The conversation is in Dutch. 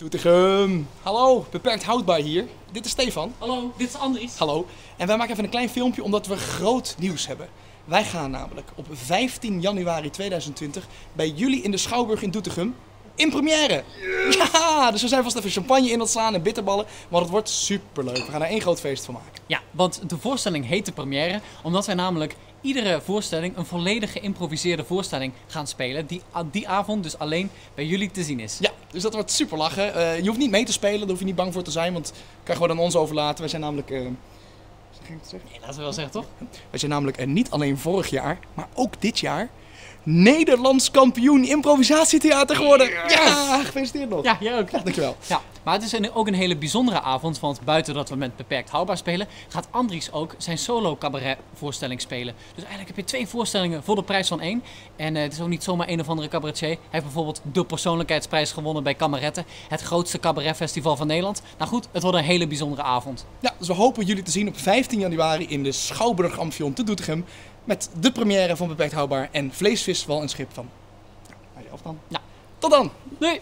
Doetinchem. Hallo, beperkt houdbaar hier. Dit is Stefan. Hallo, dit is Andries. Hallo. En wij maken even een klein filmpje omdat we groot nieuws hebben. Wij gaan namelijk op 15 januari 2020 bij jullie in de Schouwburg in Doetinchem in première. Ja, dus we zijn vast even champagne in ontslaan en bitterballen, want het wordt superleuk. We gaan er één groot feest van maken. Ja, want de voorstelling heet de première omdat wij namelijk iedere voorstelling een volledig geïmproviseerde voorstelling gaan spelen. Die die avond dus alleen bij jullie te zien is. Ja, dus dat wordt super lachen. Eh, je hoeft niet mee te spelen, daar hoef je niet bang voor te zijn, want kan gewoon aan ons overlaten. Wij zijn namelijk... Uh, Ging het zeggen? Nee, laten we wel zeggen, toch? Wij zijn namelijk uh, niet alleen vorig jaar, maar ook dit jaar Nederlands kampioen improvisatietheater geworden. Ja, gefeliciteerd nog. Ja, jij ook. Ja, dankjewel. Ja, maar het is een, ook een hele bijzondere avond, want buiten dat we met beperkt houdbaar spelen, gaat Andries ook zijn solo cabaret voorstelling spelen. Dus eigenlijk heb je twee voorstellingen voor de prijs van één. En uh, het is ook niet zomaar een of andere cabaretier. Hij heeft bijvoorbeeld de persoonlijkheidsprijs gewonnen bij Kameretten, het grootste cabaretfestival van Nederland. Nou goed, het wordt een hele bijzondere avond. Ja, dus we hopen jullie te zien op 15 januari in de Schouwburg Amphion te Doetinchem. Met de première van Beperkt Houdbaar en Vleesfestival en Schip van. Nou, af dan. Ja. Tot dan! Doei!